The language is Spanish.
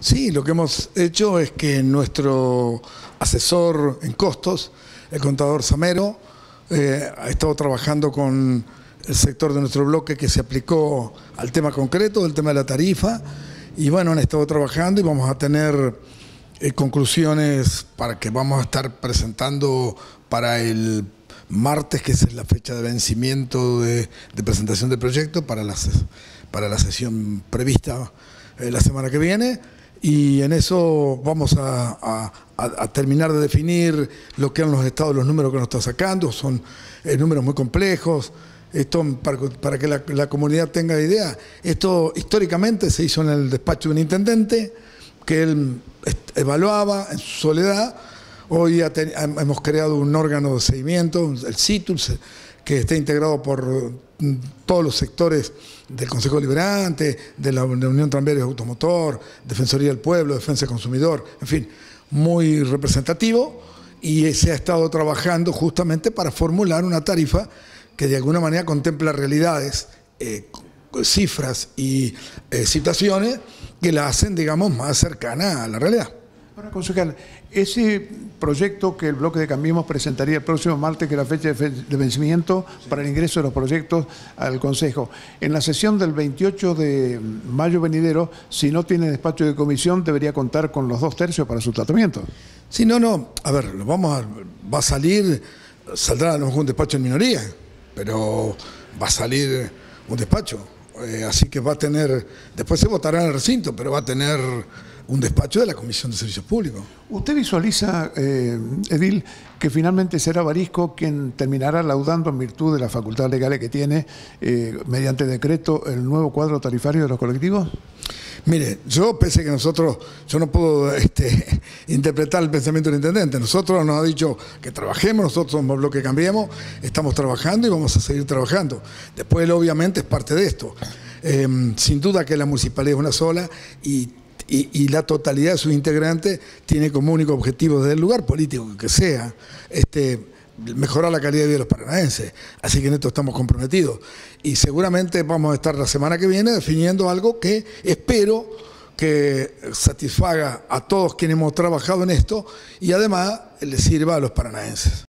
Sí, lo que hemos hecho es que nuestro asesor en costos, el contador Samero, eh, ha estado trabajando con el sector de nuestro bloque que se aplicó al tema concreto, del tema de la tarifa, y bueno, han estado trabajando y vamos a tener eh, conclusiones para que vamos a estar presentando para el martes, que es la fecha de vencimiento de, presentación del proyecto, para la, para la sesión prevista eh, la semana que viene. Y en eso vamos a, terminar de definir lo que han los estados, los números que nos está sacando. Son eh, números muy complejos. Esto, para, que la, comunidad tenga idea, esto históricamente se hizo en el despacho de un intendente que él evaluaba en su soledad Hoy hemos creado un órgano de seguimiento, el CITUS, que está integrado por mm, todos los sectores del Consejo Liberante, de la, Unión Tranviaria Automotor, Defensoría del Pueblo, Defensa del Consumidor, en fin, muy representativo y se ha estado trabajando justamente para formular una tarifa que de alguna manera contempla realidades, eh, cifras y eh, situaciones que la hacen, digamos, más cercana a la realidad. Ahora, concejal, ese proyecto que el bloque de Cambiemos presentaría el próximo martes, que es la fecha de vencimiento para el ingreso de los proyectos al Consejo. En la sesión del 28 de mayo venidero, si no tiene despacho de comisión, debería contar con los dos tercios para su tratamiento. Sí, no, no. A ver, vamos a, va a salir, saldrá a lo mejor un despacho en minoría, pero va a salir un despacho. Eh, así que va a tener, después se votará en el recinto, pero va a tener un despacho de la Comisión de Servicios Públicos. ¿Usted visualiza, eh, Edil, que finalmente será Barisco quien terminará laudando en virtud de las facultades legales que tiene, eh, mediante decreto, el nuevo cuadro tarifario de los colectivos? Mire, yo pensé que nosotros, yo no puedo este, interpretar el pensamiento del intendente. Nosotros nos ha dicho que trabajemos, nosotros somos lo que cambiemos, estamos trabajando y vamos a seguir trabajando. Después, obviamente, es parte de esto. Em, sin duda que la municipalidad es una sola y y, la totalidad de sus integrantes tiene como único objetivo desde el lugar político que sea, este, mejorar la calidad de vida de los paranaenses. Así que en esto estamos comprometidos. Y seguramente vamos a estar la semana que viene definiendo algo que espero que satisfaga a todos quienes hemos trabajado en esto y además le sirva a los paranaenses.